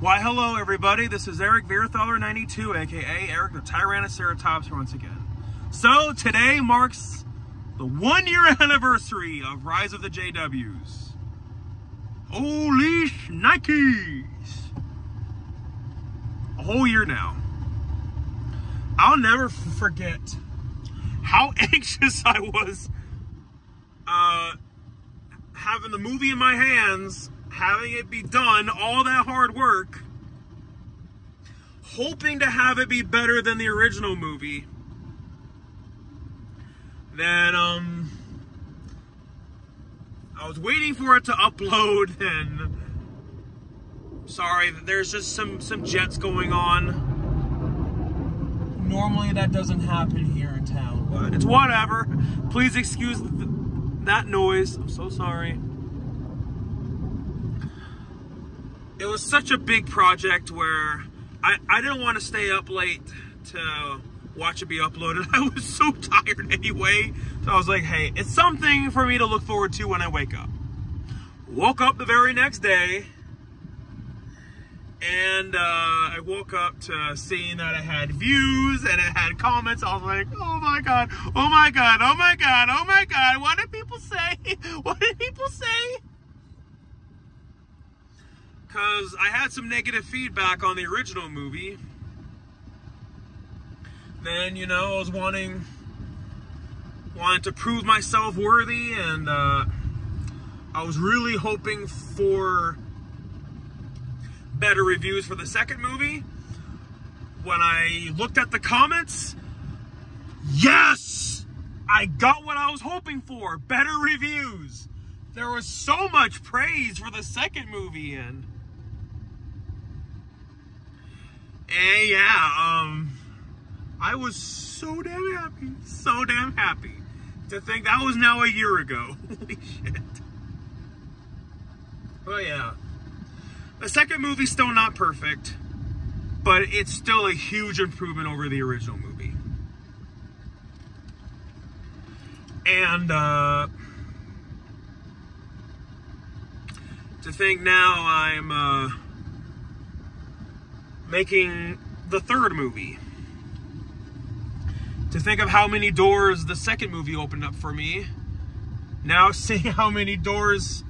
Why, hello, everybody. This is Eric Vierthaler92, aka Eric the Tyrannoceratops, once again. So, today marks the one year anniversary of Rise of the JWs. Holy shnikes! A whole year now. I'll never forget how anxious I was uh, having the movie in my hands, having it be done, all that hard work, hoping to have it be better than the original movie. Then, um, I was waiting for it to upload and sorry, there's just some, some jets going on. Normally that doesn't happen here in town, but it's whatever. Please excuse that noise. I'm so sorry. It was such a big project where I, I didn't want to stay up late to watch it be uploaded. I was so tired anyway. So I was like, hey, it's something for me to look forward to when I wake up. Woke up the very next day and uh, I woke up to seeing that it had views and it had comments. I was like, oh my God, oh my God, oh my God, oh my God. What did people say? What did people say? Because I had some negative feedback on the original movie. Then, you know, I was wanting, wanting to prove myself worthy and uh, I was really hoping for better reviews for the second movie. When I looked at the comments, yes, I got what I was hoping for, better reviews. There was so much praise for the second movie and and yeah, um I was so damn happy, so damn happy to think that was now a year ago. Holy shit. But yeah. The second movie's still not perfect, but it's still a huge improvement over the original movie. And uh, to think now I'm uh, making the third movie. To think of how many doors the second movie opened up for me. Now seeing how many doors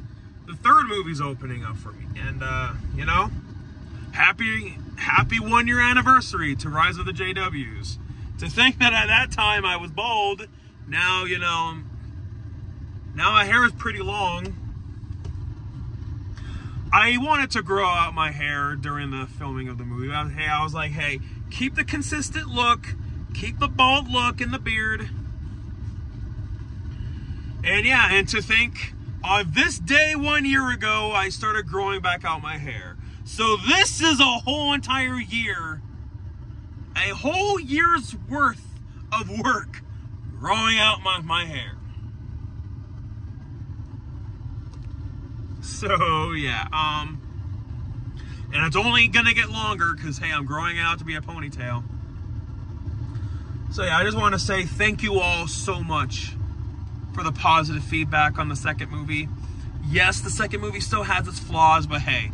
the third movie's opening up for me. And, uh, you know, happy, happy one year anniversary to Rise of the JWs. To think that at that time I was bald, now, you know, now my hair is pretty long. I wanted to grow out my hair during the filming of the movie. I, hey, I was like, hey, keep the consistent look, keep the bald look and the beard. And yeah, and to think on this day one year ago, I started growing back out my hair. So this is a whole entire year, a whole year's worth of work growing out my, my hair. So yeah, um, and it's only gonna get longer because hey, I'm growing out to be a ponytail. So yeah, I just want to say thank you all so much for the positive feedback on the second movie. Yes, the second movie still has its flaws, but hey,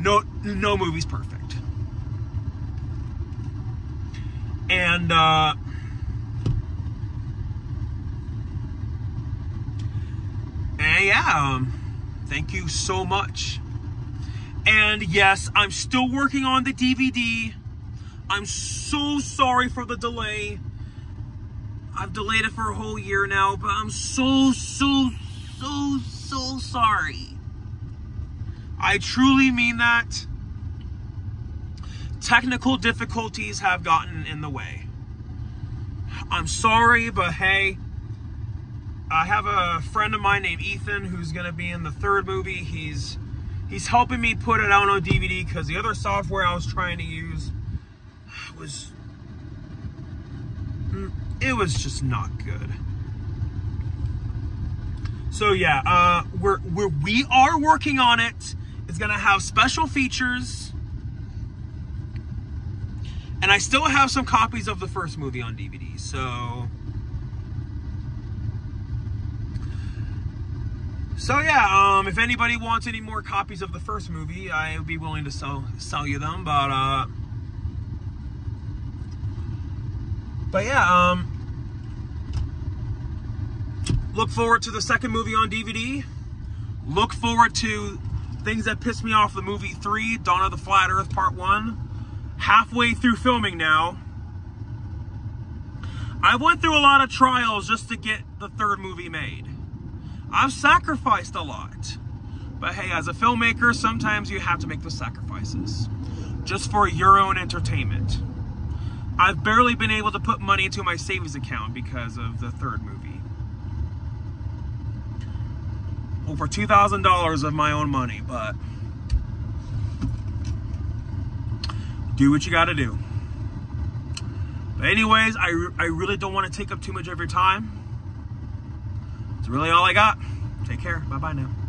no no movie's perfect. And uh yeah, um, thank you so much. And yes, I'm still working on the DVD. I'm so sorry for the delay. I've delayed it for a whole year now, but I'm so, so, so, so sorry. I truly mean that. Technical difficulties have gotten in the way. I'm sorry, but hey, I have a friend of mine named Ethan who's going to be in the third movie. He's he's helping me put it out on DVD because the other software I was trying to use was it was just not good. So yeah, uh, we're, we're we are working on it. It's gonna have special features, and I still have some copies of the first movie on DVD. So, So yeah, um, if anybody wants any more copies of the first movie, I would be willing to sell sell you them. But uh, but yeah, um, look forward to the second movie on DVD. Look forward to things that pissed me off. The movie three, Dawn of the Flat Earth Part One. Halfway through filming now. I went through a lot of trials just to get the third movie made. I've sacrificed a lot. But hey, as a filmmaker, sometimes you have to make those sacrifices just for your own entertainment. I've barely been able to put money into my savings account because of the third movie. Over $2,000 of my own money, but do what you got to do. But anyways, I, I really don't want to take up too much of your time. It's really all I got. Take care. Bye-bye now.